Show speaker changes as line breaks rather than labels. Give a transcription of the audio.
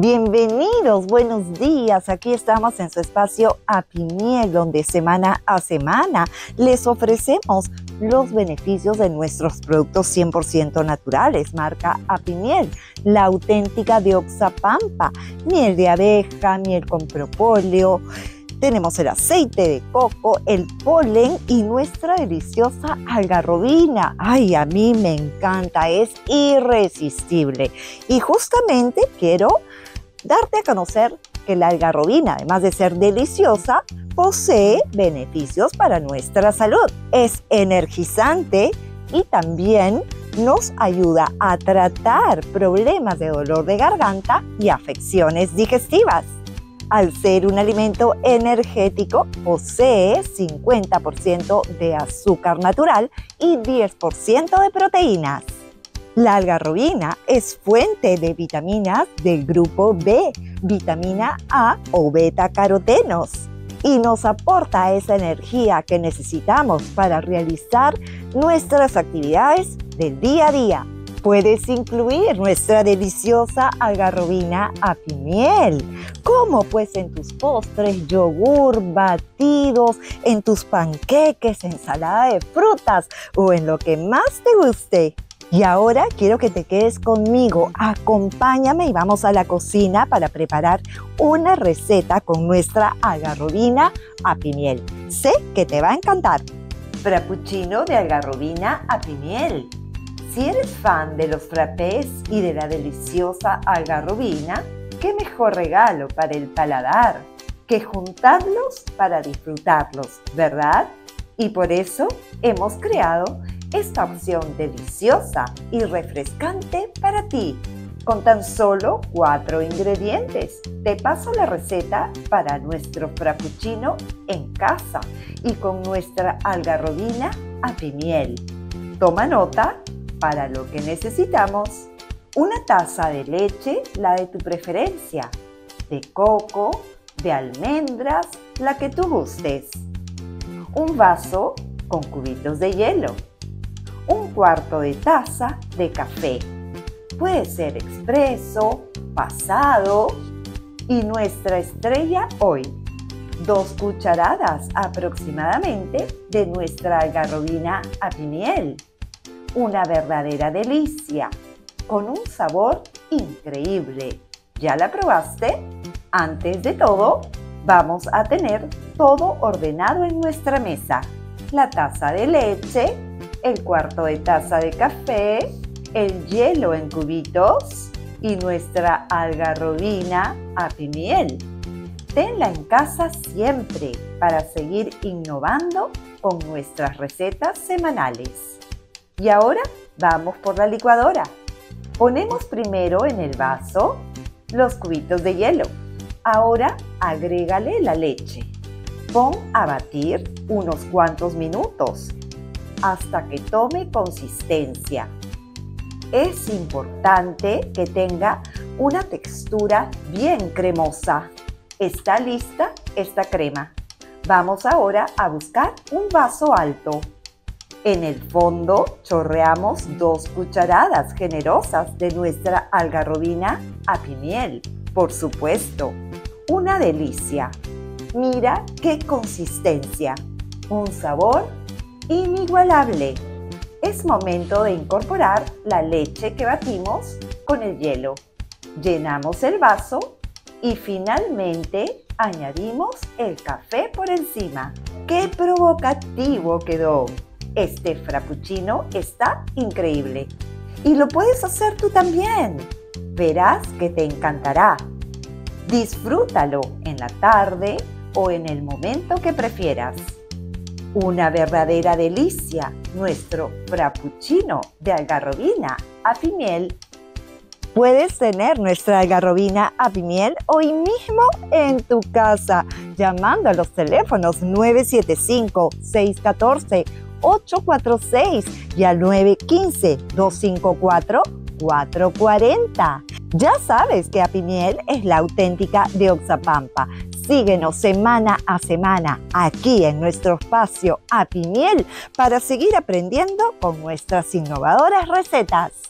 Bienvenidos, buenos días. Aquí estamos en su espacio Apimiel, donde semana a semana les ofrecemos los beneficios de nuestros productos 100% naturales, marca Apimiel, la auténtica de Oxapampa, miel de abeja, miel con propóleo. Tenemos el aceite de coco, el polen y nuestra deliciosa algarrobina. Ay, a mí me encanta, es irresistible. Y justamente quiero darte a conocer que la algarrobina, además de ser deliciosa, posee beneficios para nuestra salud. Es energizante y también nos ayuda a tratar problemas de dolor de garganta y afecciones digestivas. Al ser un alimento energético, posee 50% de azúcar natural y 10% de proteínas. La algarrobina es fuente de vitaminas del grupo B, vitamina A o beta-carotenos, y nos aporta esa energía que necesitamos para realizar nuestras actividades del día a día. Puedes incluir nuestra deliciosa algarrobina a pimiel, como pues en tus postres, yogur, batidos, en tus panqueques, ensalada de frutas o en lo que más te guste. Y ahora quiero que te quedes conmigo, acompáñame y vamos a la cocina para preparar una receta con nuestra algarrobina a pimiel. Sé que te va a encantar. Frappuccino de algarrobina a pimiel. Si eres fan de los frappés y de la deliciosa algarrobina, qué mejor regalo para el paladar que juntarlos para disfrutarlos, ¿verdad? Y por eso hemos creado esta opción deliciosa y refrescante para ti. Con tan solo cuatro ingredientes, te paso la receta para nuestro frappuccino en casa y con nuestra algarrobina a pimiel. Toma nota para lo que necesitamos. Una taza de leche, la de tu preferencia, de coco, de almendras, la que tú gustes. Un vaso con cubitos de hielo un cuarto de taza de café. Puede ser expreso, pasado y nuestra estrella hoy. Dos cucharadas aproximadamente de nuestra algarrobina a pimiel. Una verdadera delicia, con un sabor increíble. ¿Ya la probaste? Antes de todo, vamos a tener todo ordenado en nuestra mesa. La taza de leche, el cuarto de taza de café, el hielo en cubitos y nuestra algarrobina a pimiel. Tenla en casa siempre para seguir innovando con nuestras recetas semanales. Y ahora vamos por la licuadora. Ponemos primero en el vaso los cubitos de hielo. Ahora agrégale la leche. Pon a batir unos cuantos minutos hasta que tome consistencia. Es importante que tenga una textura bien cremosa. Está lista esta crema. Vamos ahora a buscar un vaso alto. En el fondo chorreamos dos cucharadas generosas de nuestra algarrobina a pimiel. Por supuesto, una delicia. Mira qué consistencia. Un sabor inigualable. Es momento de incorporar la leche que batimos con el hielo. Llenamos el vaso y finalmente añadimos el café por encima. ¡Qué provocativo quedó! Este frappuccino está increíble. Y lo puedes hacer tú también. Verás que te encantará. Disfrútalo en la tarde o en el momento que prefieras. Una verdadera delicia, nuestro frappuccino de algarrobina a pimiel. Puedes tener nuestra algarrobina a pimiel hoy mismo en tu casa, llamando a los teléfonos 975-614-846 y al 915-254-440. Ya sabes que a pimiel es la auténtica de Oxapampa. Síguenos semana a semana aquí en nuestro espacio Apimiel para seguir aprendiendo con nuestras innovadoras recetas.